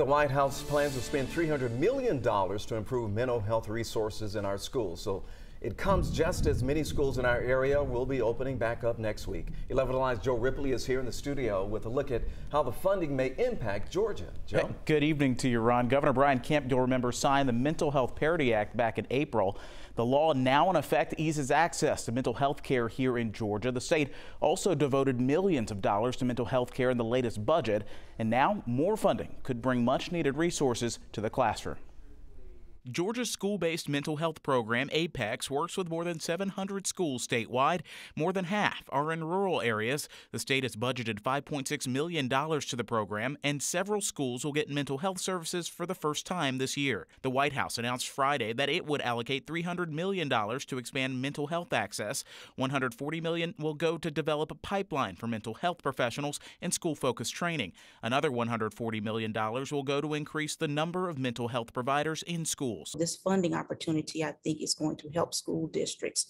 The White House plans to spend $300 million to improve mental health resources in our schools. So it comes just as many schools in our area will be opening back up next week. 11 Alive's Joe Ripley is here in the studio with a look at how the funding may impact Georgia. Joe? Good evening to you, Ron. Governor Brian Kemp, you'll remember, signed the Mental Health Parity Act back in April. The law now in effect eases access to mental health care here in Georgia. The state also devoted millions of dollars to mental health care in the latest budget, and now more funding could bring much needed resources to the classroom. Georgia's school based mental health program, APEX, works with more than 700 schools statewide. More than half are in rural areas. The state has budgeted $5.6 million to the program, and several schools will get mental health services for the first time this year. The White House announced Friday that it would allocate $300 million to expand mental health access. 140 million will go to develop a pipeline for mental health professionals and school focused training. Another $140 million will go to increase the number of mental health providers in schools schools. This funding opportunity, I think, is going to help school districts.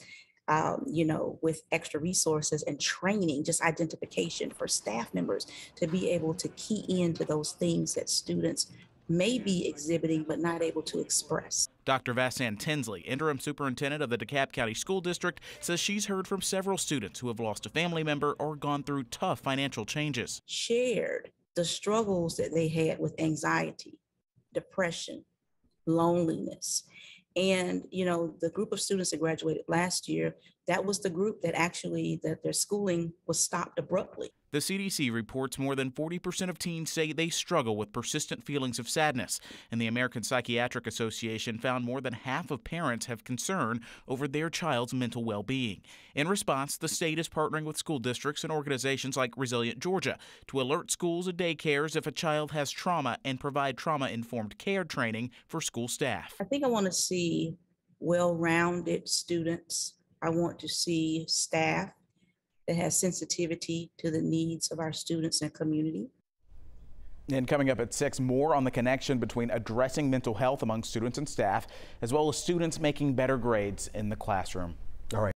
Um, you know, with extra resources and training, just identification for staff members to be able to key into those things that students may be exhibiting but not able to express. Dr. Vasanne Tinsley, interim superintendent of the DeKalb County School District, says she's heard from several students who have lost a family member or gone through tough financial changes. Shared the struggles that they had with anxiety, depression, loneliness. And, you know, the group of students that graduated last year, that was the group that actually that their schooling was stopped abruptly. The CDC reports more than 40% of teens say they struggle with persistent feelings of sadness, and the American Psychiatric Association found more than half of parents have concern over their child's mental well being. In response, the state is partnering with school districts and organizations like Resilient Georgia to alert schools and daycares if a child has trauma and provide trauma informed care training for school staff. I think I want to see well rounded students. I want to see staff that has sensitivity to the needs of our students and community. And coming up at 6, more on the connection between addressing mental health among students and staff, as well as students making better grades in the classroom. All right.